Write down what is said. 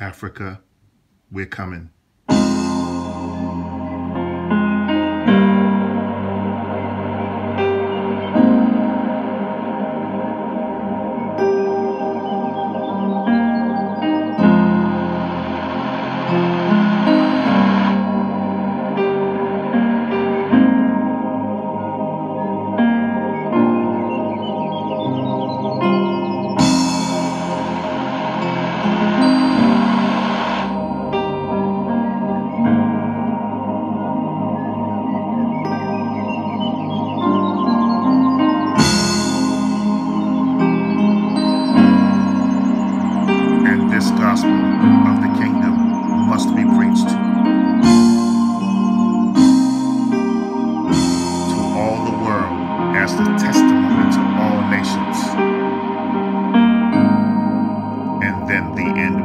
Africa, we're coming. Gospel of the kingdom must be preached to all the world as the testimony to all nations. And then the end